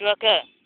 network